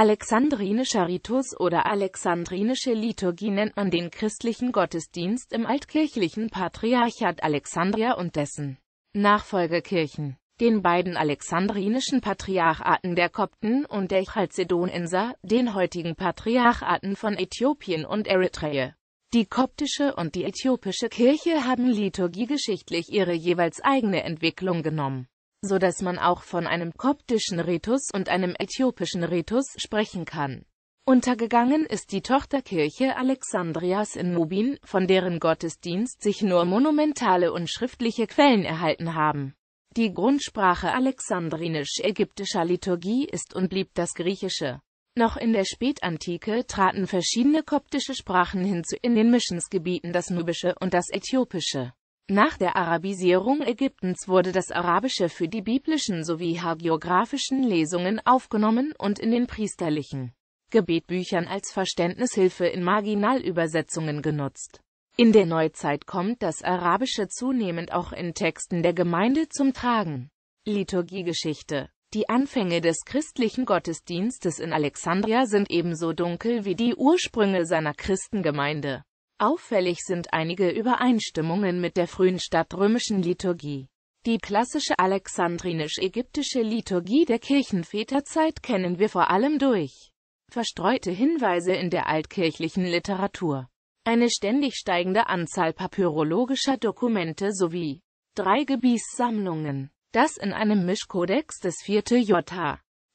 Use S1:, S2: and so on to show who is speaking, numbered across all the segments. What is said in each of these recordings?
S1: Alexandrinischer Ritus oder alexandrinische Liturgie nennt man den christlichen Gottesdienst im altkirchlichen Patriarchat Alexandria und dessen Nachfolgekirchen. Den beiden alexandrinischen Patriarchaten der Kopten und der Chalcedonenser, den heutigen Patriarchaten von Äthiopien und Eritrea. Die koptische und die äthiopische Kirche haben liturgiegeschichtlich ihre jeweils eigene Entwicklung genommen so dass man auch von einem koptischen Ritus und einem äthiopischen Ritus sprechen kann. Untergegangen ist die Tochterkirche Alexandrias in Nubin, von deren Gottesdienst sich nur monumentale und schriftliche Quellen erhalten haben. Die Grundsprache alexandrinisch-ägyptischer Liturgie ist und blieb das Griechische. Noch in der Spätantike traten verschiedene koptische Sprachen hinzu in den Missionsgebieten das Nubische und das Äthiopische. Nach der Arabisierung Ägyptens wurde das Arabische für die biblischen sowie hagiografischen Lesungen aufgenommen und in den priesterlichen Gebetbüchern als Verständnishilfe in Marginalübersetzungen genutzt. In der Neuzeit kommt das Arabische zunehmend auch in Texten der Gemeinde zum Tragen. Liturgiegeschichte Die Anfänge des christlichen Gottesdienstes in Alexandria sind ebenso dunkel wie die Ursprünge seiner Christengemeinde. Auffällig sind einige Übereinstimmungen mit der frühen stadtrömischen Liturgie. Die klassische alexandrinisch-ägyptische Liturgie der Kirchenväterzeit kennen wir vor allem durch verstreute Hinweise in der altkirchlichen Literatur, eine ständig steigende Anzahl papyrologischer Dokumente sowie drei Gebietssammlungen, das in einem Mischkodex des 4. J.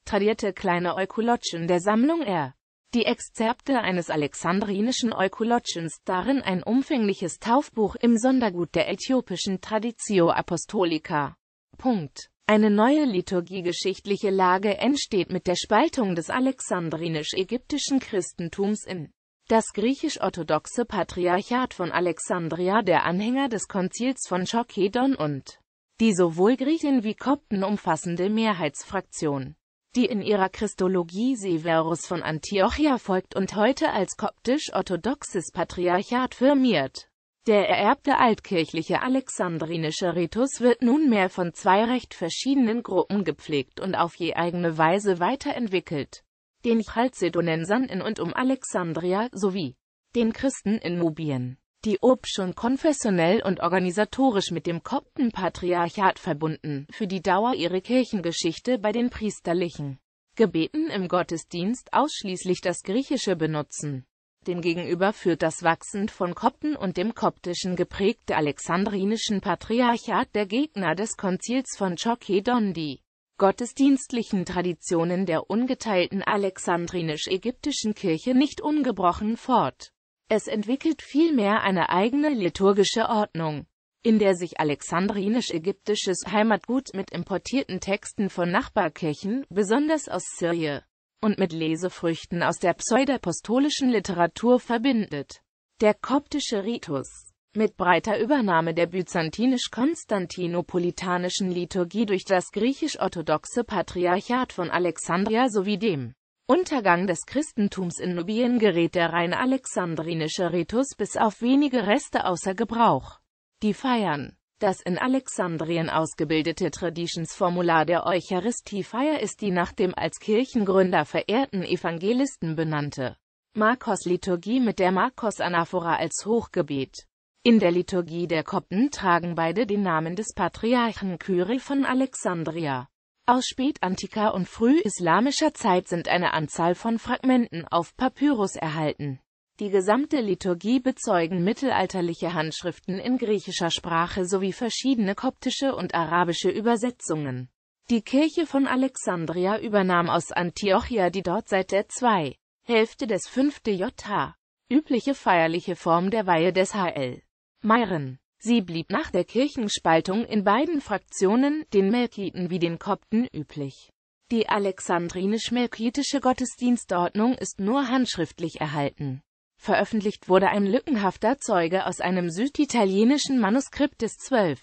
S1: tradierte kleine Eukolotchen der Sammlung R die Exzerpte eines alexandrinischen Eukolotchens, darin ein umfängliches Taufbuch im Sondergut der äthiopischen Traditio Apostolica. Punkt. Eine neue liturgiegeschichtliche Lage entsteht mit der Spaltung des alexandrinisch-ägyptischen Christentums in das griechisch-orthodoxe Patriarchat von Alexandria, der Anhänger des Konzils von Chalkedon und die sowohl Griechen wie Kopten umfassende Mehrheitsfraktion die in ihrer Christologie Severus von Antiochia folgt und heute als koptisch-orthodoxes Patriarchat firmiert. Der ererbte altkirchliche alexandrinische Ritus wird nunmehr von zwei recht verschiedenen Gruppen gepflegt und auf je eigene Weise weiterentwickelt. Den Chalcedonensern in und um Alexandria sowie den Christen in Nubien die Ob schon konfessionell und organisatorisch mit dem Koptenpatriarchat verbunden, für die Dauer ihre Kirchengeschichte bei den priesterlichen Gebeten im Gottesdienst ausschließlich das Griechische benutzen. Demgegenüber führt das Wachsen von Kopten und dem koptischen geprägte alexandrinischen Patriarchat der Gegner des Konzils von Chalkedon die gottesdienstlichen Traditionen der ungeteilten alexandrinisch-ägyptischen Kirche nicht ungebrochen fort. Es entwickelt vielmehr eine eigene liturgische Ordnung, in der sich alexandrinisch-ägyptisches Heimatgut mit importierten Texten von Nachbarkirchen, besonders aus Syrie, und mit Lesefrüchten aus der pseudapostolischen Literatur verbindet. Der koptische Ritus mit breiter Übernahme der byzantinisch-konstantinopolitanischen Liturgie durch das griechisch-orthodoxe Patriarchat von Alexandria sowie dem Untergang des Christentums in Nubien gerät der rein alexandrinische Ritus bis auf wenige Reste außer Gebrauch. Die Feiern Das in Alexandrien ausgebildete Traditionsformular der Eucharistiefeier ist die nach dem als Kirchengründer verehrten Evangelisten benannte Markos-Liturgie mit der Markos-Anaphora als Hochgebet. In der Liturgie der Kopten tragen beide den Namen des Patriarchen Kyri von Alexandria. Aus spätantiker und frühislamischer Zeit sind eine Anzahl von Fragmenten auf Papyrus erhalten. Die gesamte Liturgie bezeugen mittelalterliche Handschriften in griechischer Sprache sowie verschiedene koptische und arabische Übersetzungen. Die Kirche von Alexandria übernahm aus Antiochia die dort seit der 2. Hälfte des 5. JH übliche feierliche Form der Weihe des Hl. Meiren. Sie blieb nach der Kirchenspaltung in beiden Fraktionen, den Melkiten wie den Kopten, üblich. Die alexandrinisch-melkitische Gottesdienstordnung ist nur handschriftlich erhalten. Veröffentlicht wurde ein lückenhafter Zeuge aus einem süditalienischen Manuskript des 12.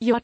S1: J.